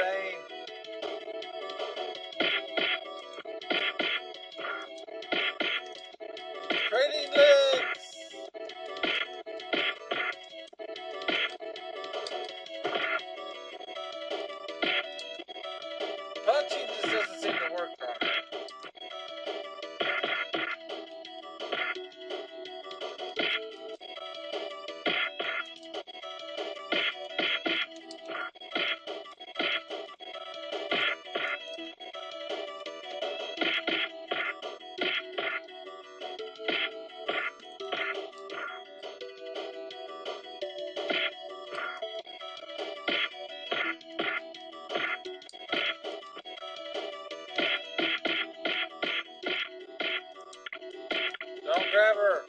insane. Don't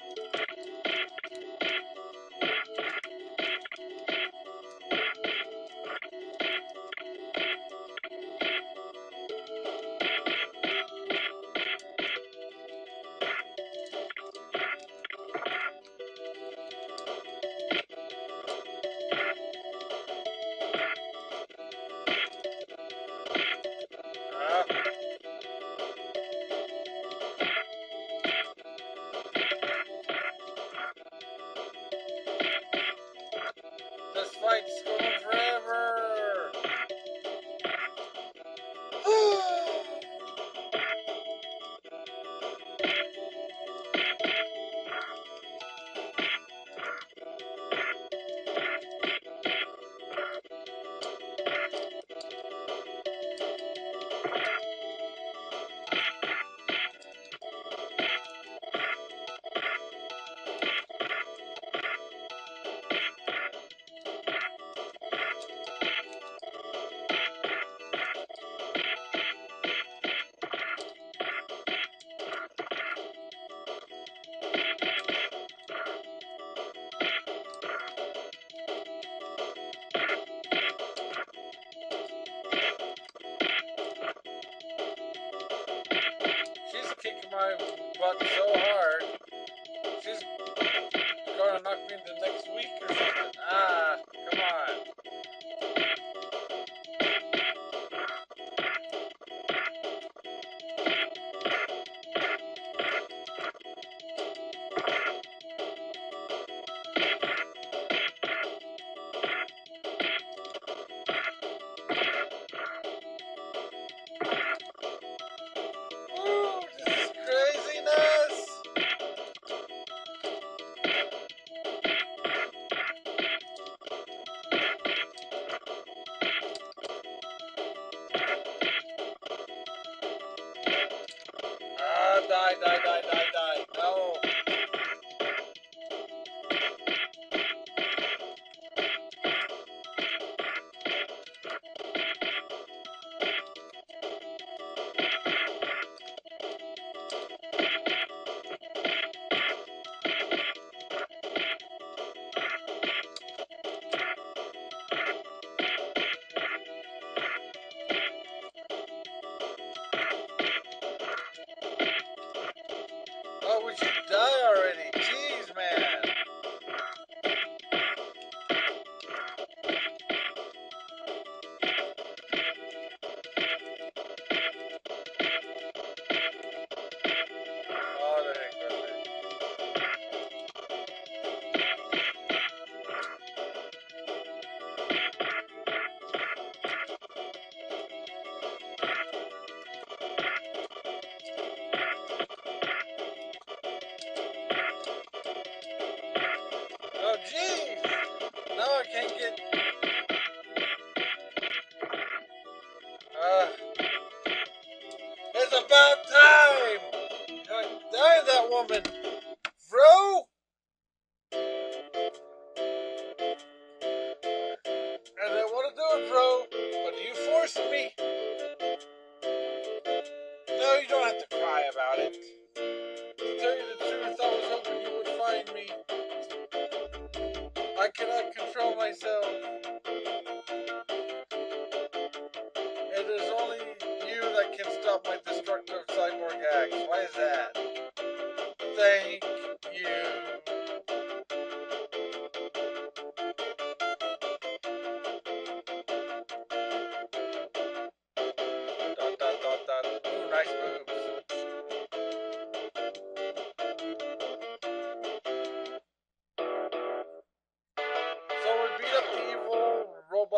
butt so hard. Me. I cannot control myself. It is only you that can stop my destructive cyborg acts. Why is that? Thank you. Nice boobs.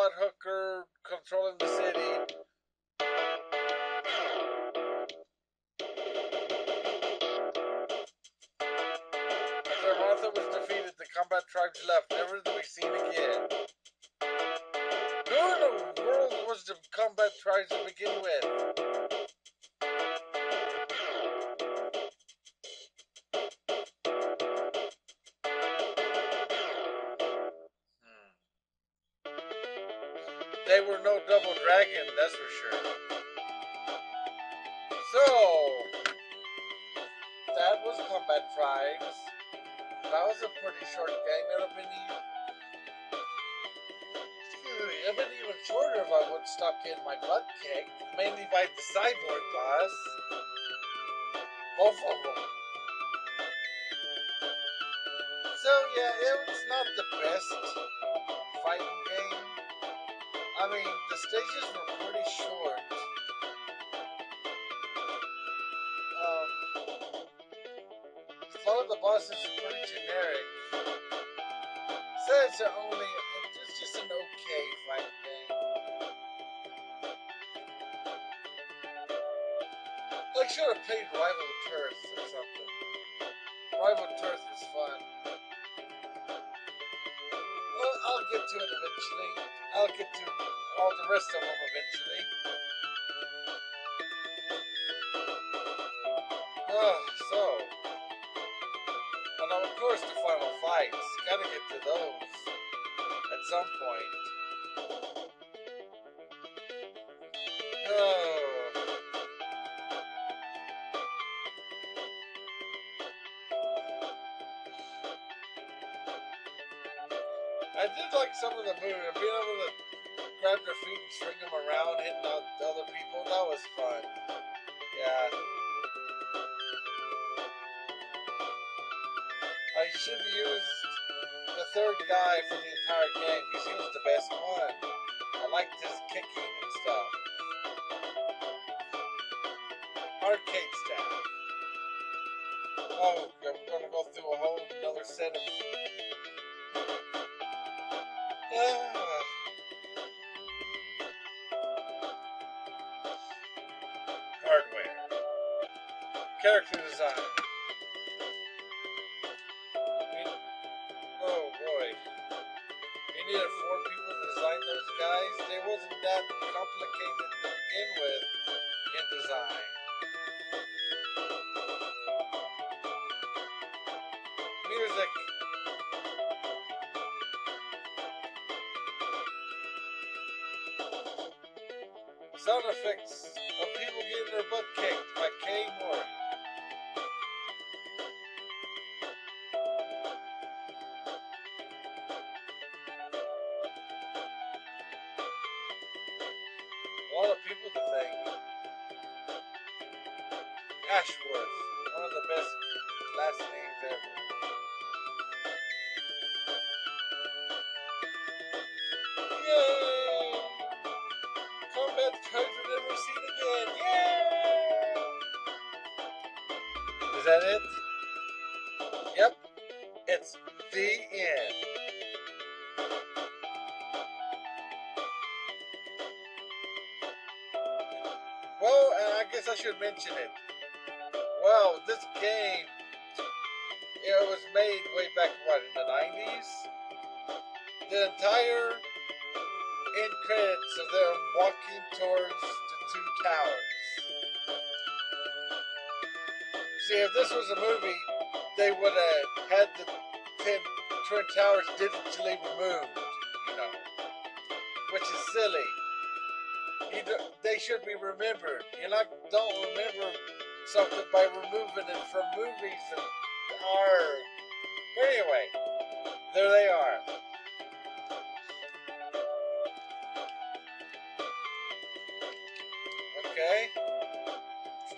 Robot hooker controlling the city. After Martha was defeated, the Combatribes left, never to be seen again. Who in the world was the combat tribes to begin with? That's for sure. So, that was Combat Tribes. That was a pretty short game. It would have been even, excuse me, it'd been even shorter if I wouldn't stop getting my butt kicked, mainly by the cyborg boss. Both of them. So yeah, it was not the best fighting game. I mean, the stages were pretty short. Um, lot of the bosses are pretty generic. So it's only, it's just an okay fighting game. I should have played Rival Turf or something. Rival Turf is fun. I'll get to it eventually. I'll get to all the rest of them eventually. Oh, so. And of course, the final fights. Gotta get to those at some point. Oh. I did like some of the movement, being able to grab their feet and string them around, hitting out other people. That was fun. Yeah. Uh, I should have used the third guy for the entire game because he was the best one. I liked his kicking and stuff. Arcade staff. Oh, I'm gonna go through a whole another set of. Ah. Hardware. Character design. We- oh boy. We needed four people to design those guys. They wasn't that complicated to begin with in design. Music. Sound effects of people getting their butt kicked by Kay Moore. A lot of people to thank. Ashworth, one of the best last names ever. Seen again. Yay! Is that it? Yep. It's the end. Well, and I guess I should mention it. Well, this game, it was made way back, what, in the 90s? the entire end credits of them walking towards two towers. See, if this was a movie, they would have had the ten twin towers digitally removed, you know, which is silly. Do, they should be remembered. You not don't remember something by removing it from movies and art. But anyway, there they are.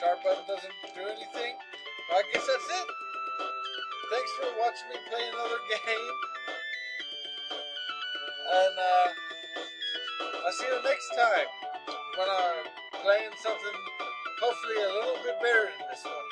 Start button doesn't do anything. I guess that's it. Thanks for watching me play another game. And uh, I'll see you next time when I'm playing something hopefully a little bit better than this one.